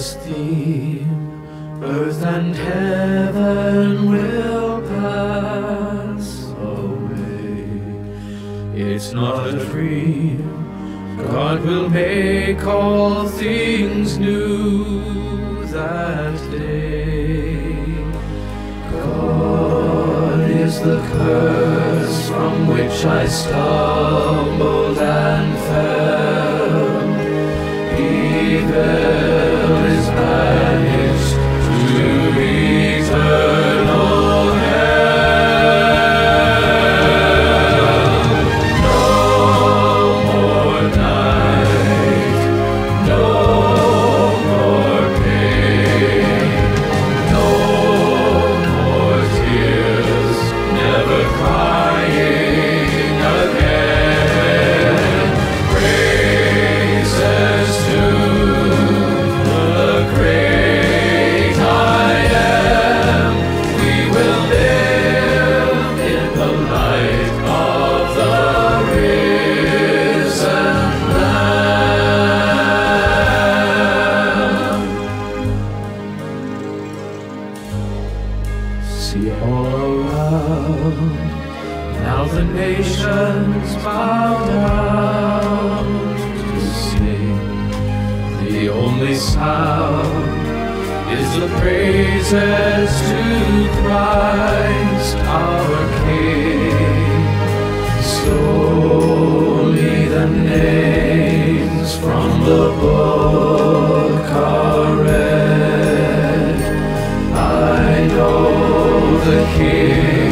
Christmas theme. Earth and heaven will pass away. It's not a dream. God will make all things new that day. God is the curse from which I stumbled and fell. Evil See all around, now the nations bow down to sing. The only sound is the praises to Christ the